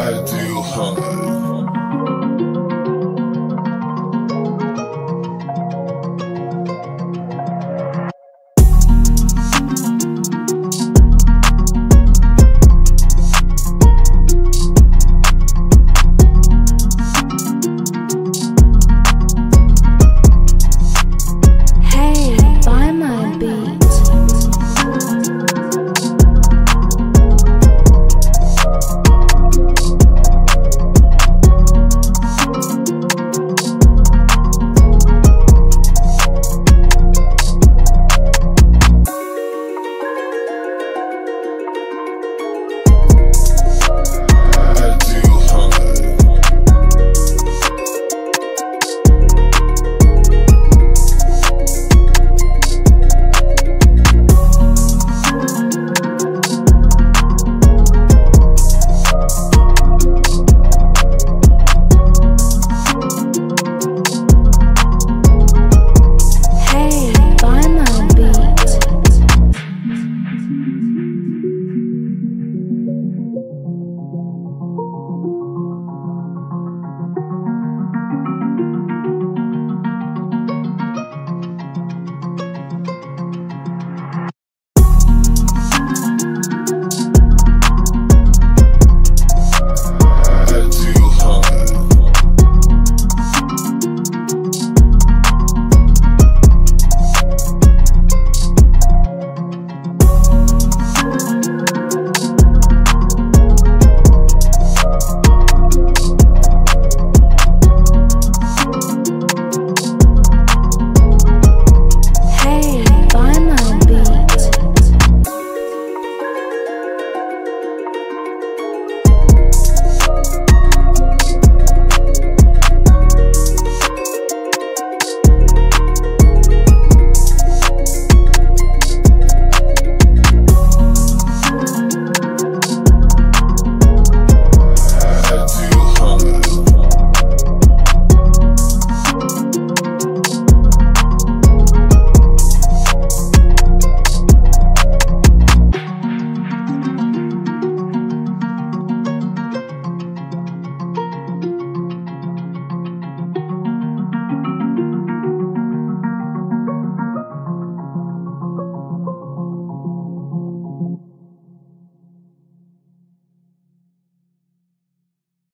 Ideal hunger.